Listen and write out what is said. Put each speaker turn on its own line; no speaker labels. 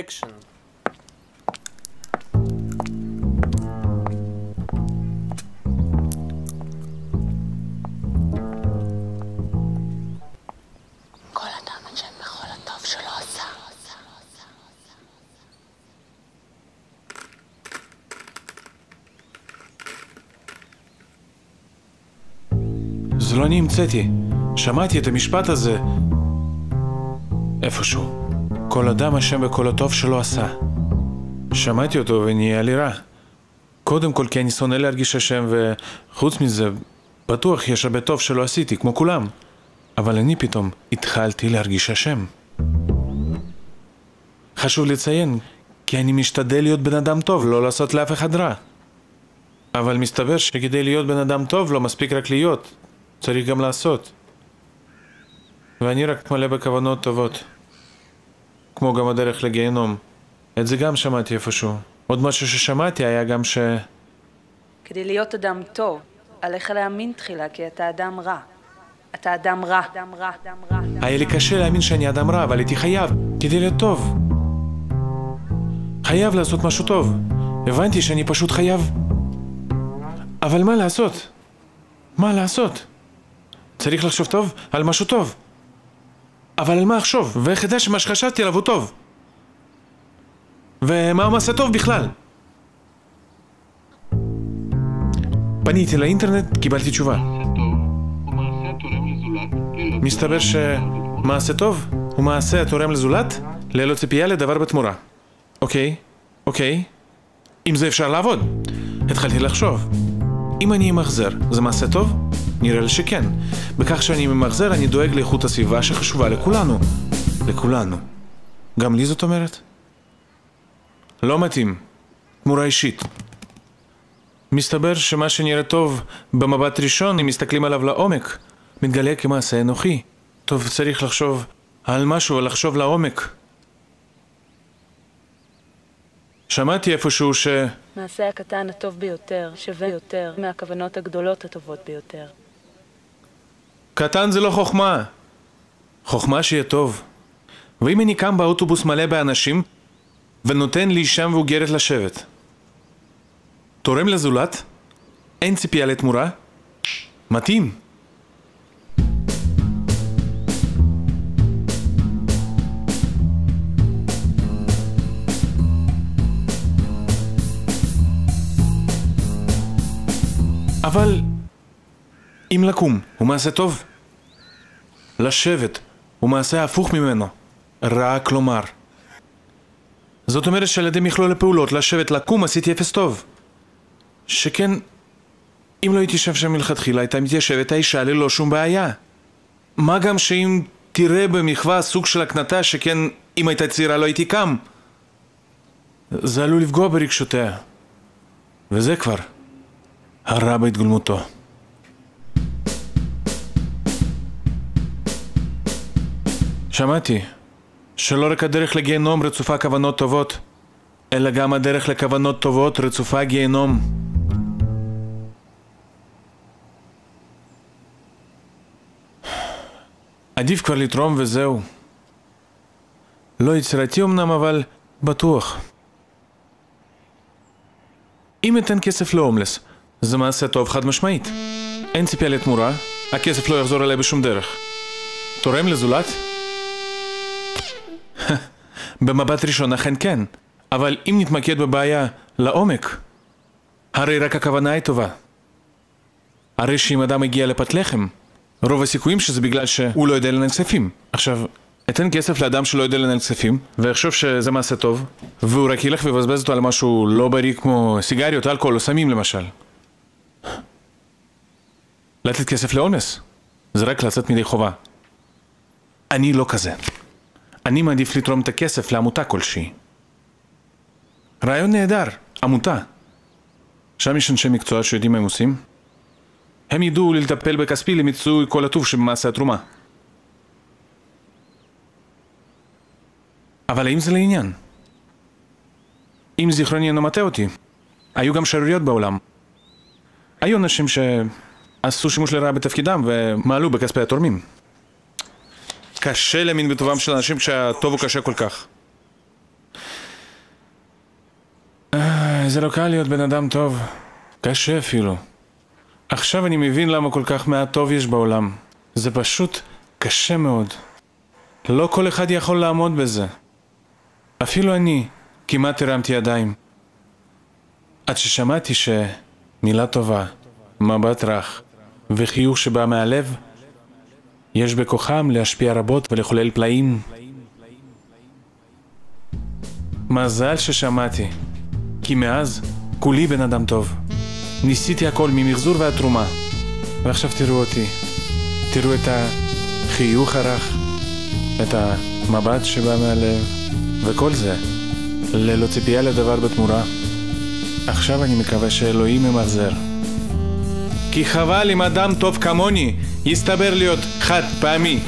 אקשן.
זה לא אני המצאתי. שמעתי את המשפט הזה איפשהו. כל אדם אשם בכל הטוב שלא עשה. שמעתי אותו ונהיה לי רע. קודם כל כי אני שונא להרגיש אשם, וחוץ מזה, בטוח יש הרבה טוב שלא עשיתי, כמו כולם. אבל אני פתאום התחלתי להרגיש אשם. חשוב לציין, כי אני משתדל להיות בן אדם טוב, לא לעשות לאף אחד רע. אבל מסתבר שכדי להיות בן אדם טוב לא מספיק רק להיות, צריך גם לעשות. ואני רק מלא בכוונות טובות. כמו גם הדרך לגיהנום. את זה גם שמעתי איפשהו. עוד משהו ששמעתי היה גם ש...
כדי להיות אדם טוב, עליך להאמין תחילה כי אתה אדם רע. אתה אדם רע. אדם רע. אדם רע.
היה לי קשה להאמין שאני אדם רע, אבל הייתי חייב, כדי להיות טוב. חייב לעשות משהו טוב. הבנתי שאני פשוט חייב. אבל מה לעשות? מה לעשות? צריך לחשוב טוב על משהו טוב. אבל על מה אחשוב? ואיך אדע שמה שחשבתי עליו הוא טוב? ומה המעשה טוב בכלל? פניתי לאינטרנט, קיבלתי תשובה. מסתבר שמעשה טוב הוא מעשה התורם לזולת ללא ציפייה לדבר בתמורה. אוקיי, אוקיי. עם זה אפשר לעבוד. התחלתי לחשוב. אם אני אמחזר, זה מעשה טוב? נראה לי שכן. בכך שאני ממחזר, אני דואג לאיכות הסביבה שחשובה לכולנו. לכולנו. גם לי זאת אומרת? לא מתאים. תמורה אישית. מסתבר שמה שנראה טוב במבט ראשון, אם מסתכלים עליו לעומק, מתגלה כמעשה אנוכי. טוב, צריך לחשוב על משהו, לחשוב לעומק. שמעתי איפשהו ש...
מעשה הקטן הטוב ביותר שווה יותר מהכוונות הגדולות הטובות ביותר.
קטן זה לא חוכמה. חוכמה שיהיה טוב. ואם אני קם באוטובוס מלא באנשים ונותן לאישה מבוגרת לשבת, תורם לזולת? אין ציפייה לתמורה? מתאים. אבל אם לקום הוא מעשה טוב, לשבת הוא מעשה הפוך ממנו, רע כלומר. זאת אומרת שעל ידי מכלול הפעולות, לשבת, לקום, עשיתי אפס טוב. שכן, אם לא הייתי יושב שם מלכתחילה, הייתה מתיישבת האישה ללא שום בעיה. מה גם שאם תראה במחווה סוג של הקנטה, שכן, אם הייתה צעירה לא הייתי קם. זה עלול לפגוע ברגשותיה. וזה כבר הרע בהתגלמותו. שמעתי שלא רק הדרך לגיהנום רצופה כוונות טובות, אלא גם הדרך לכוונות טובות רצופה גיהנום. עדיף כבר לתרום וזהו. לא יצירתי אמנם, אבל בטוח. אם אתן כסף להומלס, זה מעשה טוב חד משמעית. אין ציפייה לתמורה, הכסף לא יחזור אליי בשום דרך. תורם לזולת? במבט ראשון אכן כן, אבל אם נתמקד בבעיה לעומק, הרי רק הכוונה היא טובה. הרי שאם אדם מגיע לפת לחם, רוב הסיכויים שזה בגלל שהוא לא יודע לנהל כספים. עכשיו, אתן כסף לאדם שלא יודע לנהל כספים, ויחשוב שזה מעשה טוב, והוא רק ילך ויבזבז אותו על משהו לא בריא כמו סיגריות, אלכוהול או סמים למשל. לתת כסף לאונס, זה רק לצאת מידי חובה. אני לא כזה. אני מעדיף לתרום את הכסף לעמותה כלשהי. רעיון נהדר, עמותה. שם יש אנשי מקצוע שיודעים מה הם עושים. הם ידעו לטפל בכספי למיצוי כל הטוב שבמעשה התרומה. אבל האם זה לעניין? אם זיכרוני אינו מטעה אותי, היו גם שערוריות בעולם. היו אנשים שעשו שימוש לרעה בתפקידם ומעלו בכספי התורמים. קשה להאמין בטובם של אנשים כשהטוב הוא קשה כל כך. זה לא קל להיות בן אדם טוב. קשה אפילו. עכשיו אני מבין למה כל כך מעט טוב יש בעולם. זה פשוט קשה מאוד. לא כל אחד יכול לעמוד בזה. אפילו אני כמעט הרמתי ידיים. עד ששמעתי שמילה טובה, מבט רך וחיוך שבא מהלב, יש בכוחם להשפיע רבות ולחולל פלאים. מזל ששמעתי, כי מאז כולי בן אדם טוב. ניסיתי הכל ממחזור ועד תרומה, ועכשיו תראו אותי. תראו את החיוך הרך, את המבט שבא מהלב, וכל זה ללא ציפייה לדבר בתמורה. עכשיו אני מקווה שאלוהים ממחזר. כי חבל אם אדם טוב כמוני יסתבר להיות חד פעמי.